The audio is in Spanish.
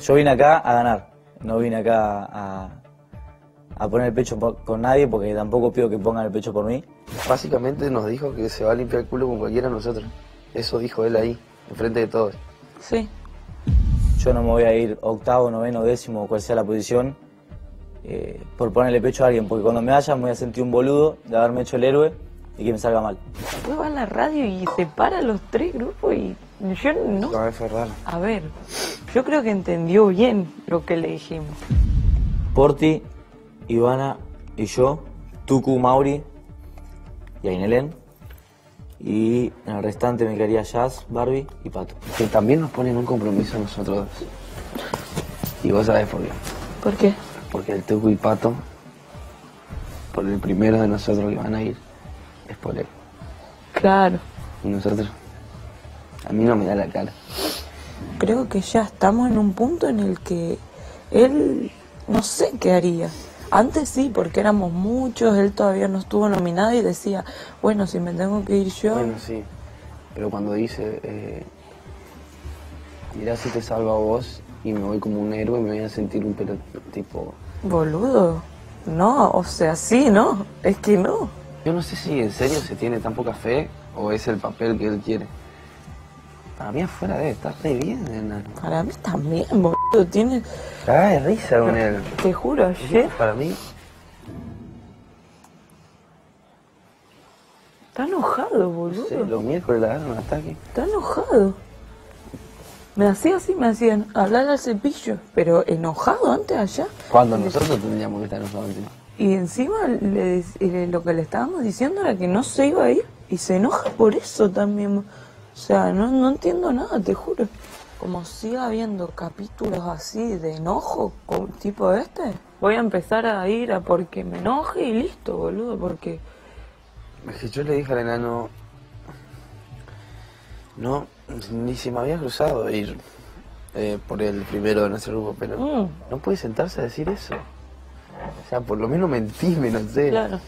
Yo vine acá a ganar, no vine acá a, a poner el pecho por- con nadie porque tampoco pido que pongan el pecho por mí. Básicamente nos dijo que se va a limpiar el culo con cualquiera de nosotros. Eso dijo él ahí, enfrente de todos. Sí. Yo no me voy a ir octavo, noveno, décimo, cual sea la posición, eh, por ponerle pecho a alguien, porque cuando me vaya me voy a sentir un boludo de haberme hecho el héroe y que me salga mal. Después va a la radio y separa los tres grupos y yo no... A ver, yo creo que entendió bien lo que le dijimos. Porti, Ivana y yo, Tuku, Mauri y Ainelén. Y en el restante me quedaría Jazz, Barbie y Pato. Que también nos ponen un compromiso a nosotros dos. Y vos sabés por qué. ¿Por qué? Porque el Tuco y Pato, por el primero de nosotros que van a ir, es por él. Claro. Y nosotros, a mí no me da la cara. Creo que ya estamos en un punto en el que él no sé qué haría. Antes sí, porque éramos muchos, él todavía no estuvo nominado y decía, bueno, si me tengo que ir yo, Bueno, sí. Pero cuando dice, eh, mirá si te salvo a vos y me voy como un héroe, me voy a sentir un pelo tipo... boludo. No, o sea, sí, no, es que no. Yo no sé si en serio se tiene tan poca fe o es el papel que él quiere. Para mí afuera debe estar re bien, enano. Para mí también, boludo, tiene, Cagá de risa con él. te juro, ayer Para mí, está enojado, boludo. sí, los miércoles le dan un ataque. Está enojado. Me hacía así, me hacían hablar al cepillo, pero enojado antes allá. Cuando nosotros tendríamos que estar enojados. Y encima le lo que le estábamos diciendo era que no se iba a ir y se enoja por eso también. O sea, no, no entiendo nada, te juro. Como siga habiendo capítulos así de enojo, como tipo este, voy a empezar a ir a porque me enoje y listo, boludo, porque Es que yo le dije al enano, no, ni se me había cruzado ir eh, por el primero de nuestro grupo, pero Mm. no puede sentarse a decir eso. O sea, por lo menos mentime, no sé. Claro.